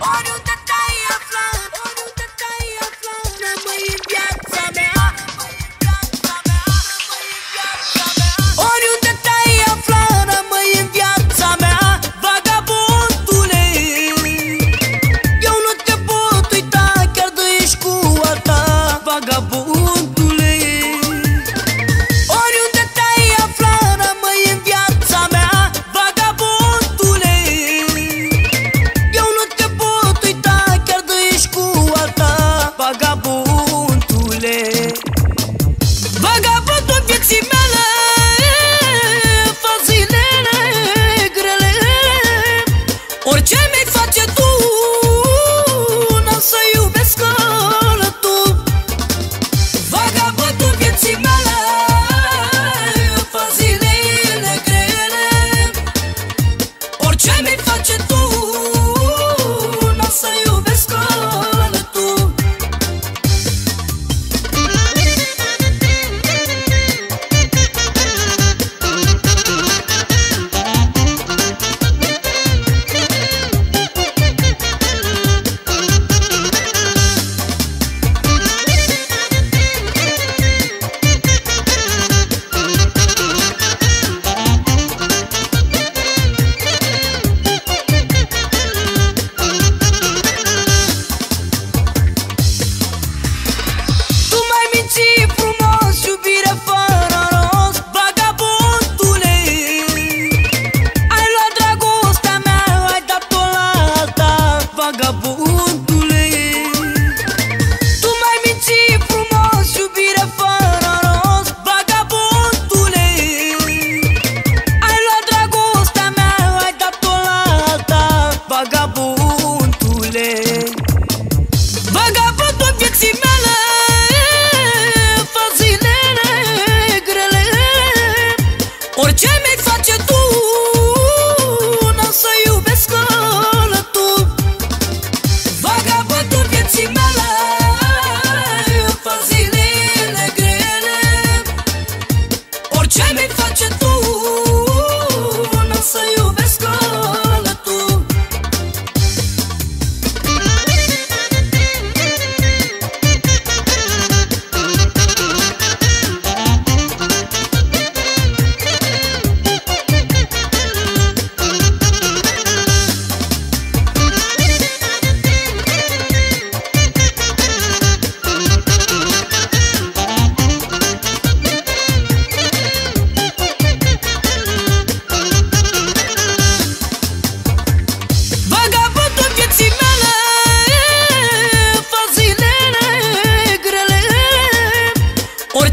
Or you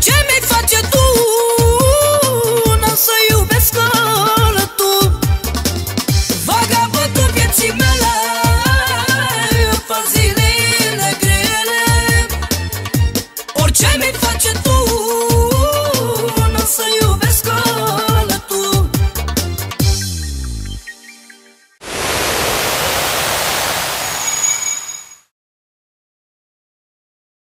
Ce mi-ai face tu? N-am să iubesc fără tu Vagabondul vieții mele Pe zilele grele Orice mi-ai face tu